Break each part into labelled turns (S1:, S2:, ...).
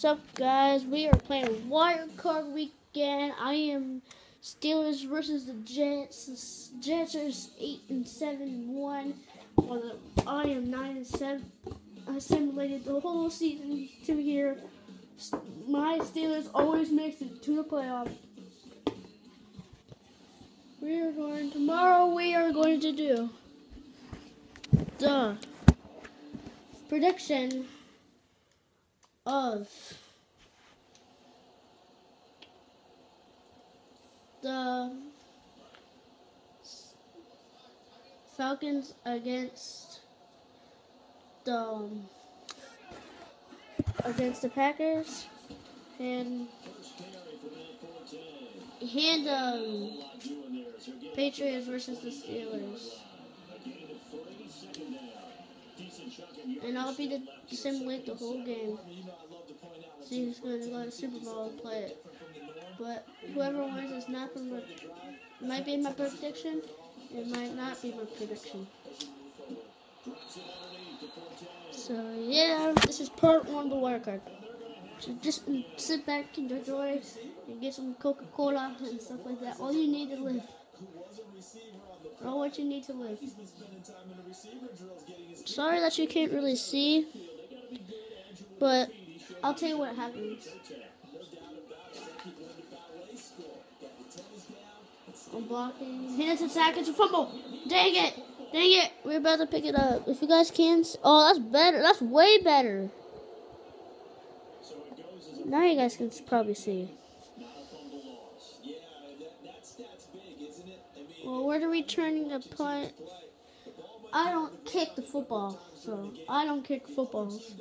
S1: What's up, guys? We are playing Wild Card Weekend. I am Steelers versus the Jets. Jets are eight and seven one. While I am nine and seven. I simulated the whole season to here. My Steelers always makes it to the playoffs. We are going tomorrow. We are going to do the prediction of the Falcons against the against the Packers and and um, Patriots versus the Steelers. And I'll be to simulate the whole game. See who's going to go to Super Bowl and play it. But whoever wins is not from my, It might be my prediction. It might not be my prediction. So yeah, this is part one of the card. So just sit back and enjoy and get some Coca-Cola and stuff like that. All you need to live. All what you need to live. Sorry that you can't really see, but I'll tell you what happens. I'm blocking. Hands attack. It's a fumble. Dang it. Dang it. We're about to pick it up. If you guys can. Oh, that's better. That's way better. Now you guys can probably see. Well, where do we're returning the punt. I don't kick the football, so I don't kick footballs.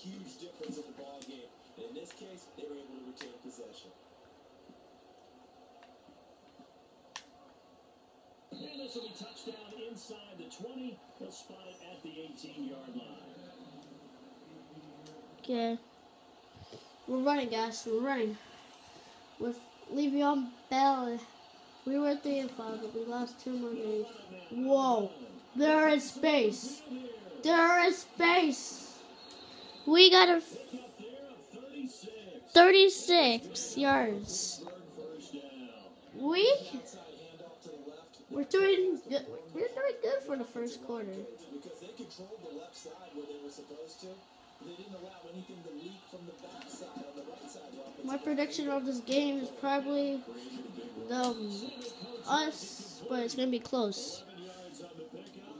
S2: Huge difference in the ball game. And in this case, they were able to retain possession.
S3: Will be touchdown inside the 20. They'll spot it at the 18-yard line.
S1: Okay. We're running, guys. We're running. With Le'Veon Bell. We were three and five, but we lost two more games. Whoa. There is space. There is space. We got a 36 yards. We we're doing good. We're doing good for the first quarter. My prediction of this game is probably the us, but it's gonna be close.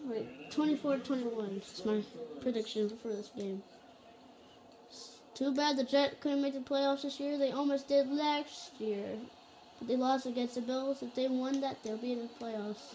S1: Wait, 24-21 is my prediction for this game. Too bad the Jets couldn't make the playoffs this year. They almost did last year. But they lost against the Bills. If they won that, they'll be in the playoffs.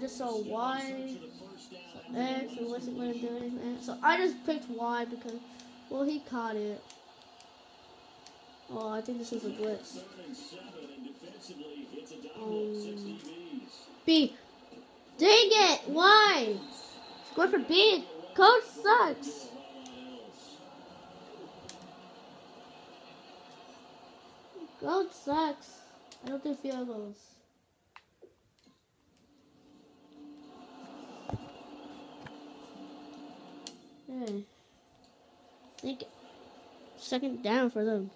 S1: just saw Y, X, and wasn't gonna do anything. So I just picked Y because, well, he caught it. Oh, I think this is a blitz.
S3: Third and seven, and defensively, it's a dominant
S1: Um, B. Dang it! Why? Score for B. Coach sucks. Coach sucks. I don't do field goals. Think second down for them.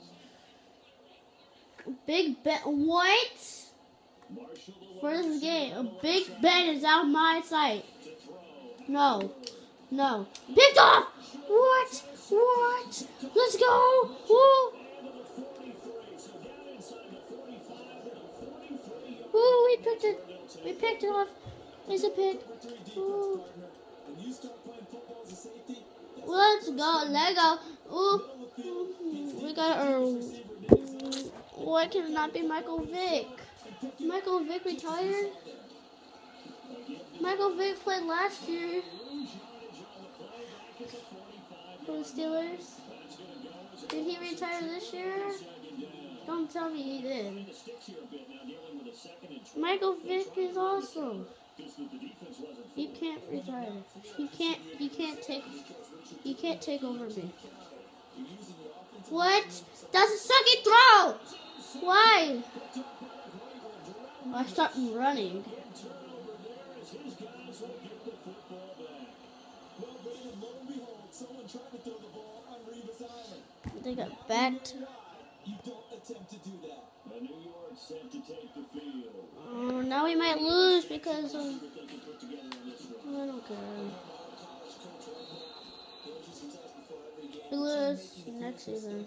S1: Big bet. What? For this game. A big bet is out of my sight. No. No. Picked off! What? What? Let's go! Woo! Woo, we picked it. We picked it off. It's a pick. Ooh. Let's go, Lego. Ooh. We got our. Why can it not be Michael Vick? Michael Vick retired? Michael Vick played last year for the Steelers. Did he retire this year? Don't tell me he did. Michael Vick is awesome. He can't retire. You can't. You can't take. You can't take over me. What? That's a second throw. Why? I start running. They got backed.
S2: You don't attempt to do that.
S1: Oh, now we might lose because of. I don't care. We lose next season.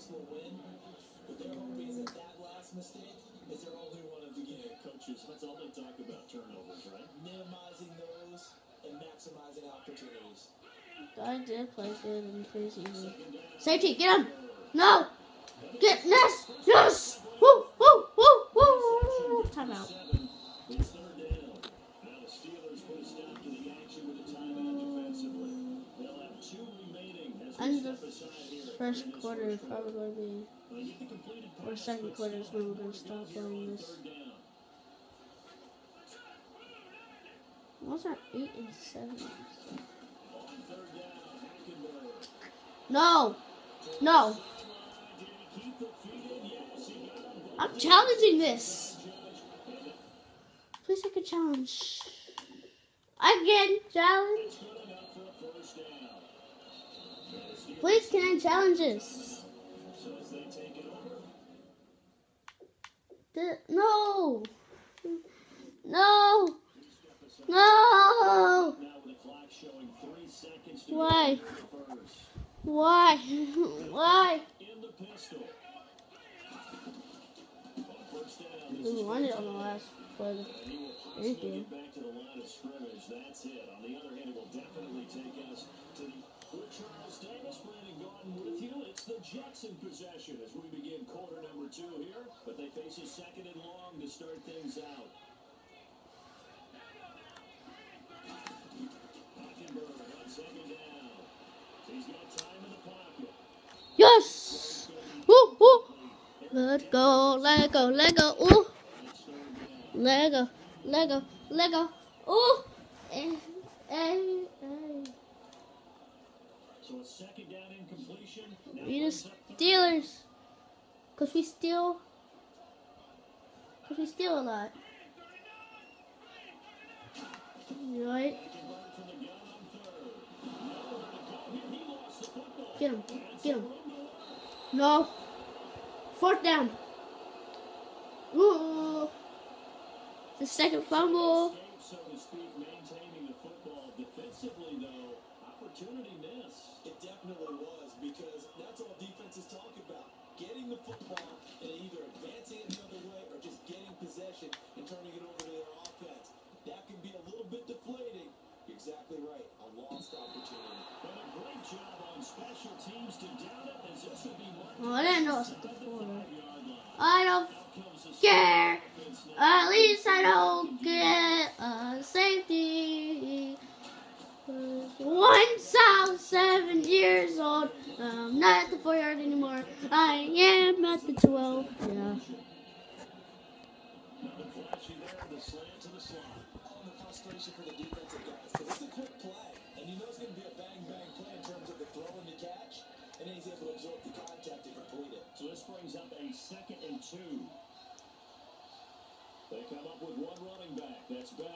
S3: talk about, turnovers, right?
S2: Minimizing those and maximizing opportunities.
S1: I did play good in preseason. Safety, get him! No! Get Ness! Yes! Woo! Woo! Woo! Woo! Timeout.
S3: Now the
S1: first quarter is probably going to be, or second quarter is when we're going to stop playing this. What's our 8 and 7?
S3: On third down, Hackenberg.
S1: No! No! I'm challenging this! Please take a challenge. Again, challenge. Please, can I challenge this? The- no! No! No! Why? Why? Why? We won it on the last play.
S3: And he will possibly
S1: Thank you.
S3: get back to the line of scrimmage. That's it. On the other hand, it will definitely take us to the with Charles Davis, Brandon Gaudin with you. It's the Jets in possession as we begin quarter number two here. But they face a second and long to start things out. Hackenberg on second down. He's got time in the pocket.
S1: Yes! Woo, woo! Let go, let go, let go, ooh! Let go, let go, let go, ooh! Eh, eh, eh.
S3: So second down incompletion. Now
S1: We the. Steelers. Cause we steal. Cause we steal a lot. Right?
S3: Hackenberg from the gun on third. Nowhere to go here. He lost the football.
S1: Get him, get him. No. Fourth down. Ooh. The second fumble.
S3: Escape, so to speak, maintaining the football. Defensively, though, opportunity miss.
S2: It definitely was because that's all defenses talk about. Getting the football and either advancing it the other way or just getting possession and turning it over to their offense. That can be a little bit deflating. Exactly right. A lost opportunity.
S3: But a great job on special teams to down
S1: Oh, I didn't know it was at the four. I don't care. Able to absorb the four yard anymore. I am at the 12. Yeah.
S3: second and two. They come up with one running back. That's Bell.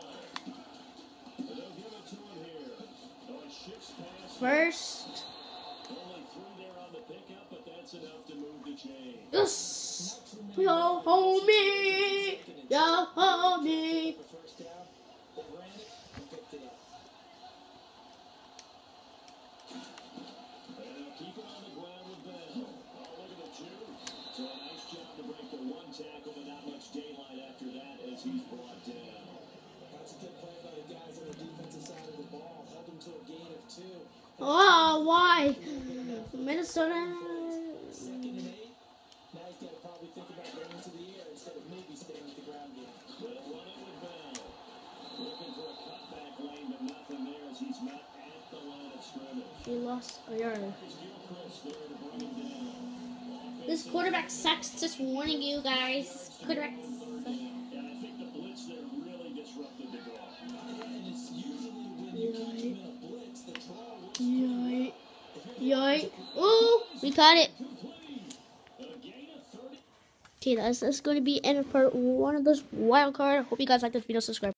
S3: And they'll give it to him here. Shifts past.
S1: First. Yes. Yo, homie. Yo, homie. He lost a yard. This quarterback sucks. Just warning you guys. Quarterback.
S3: And I
S1: Yoink. Ooh, we caught it.
S3: A gain of 30.
S1: Okay, that's, that's going to be end of part one of this wild card. Hope you guys like this video. Subscribe.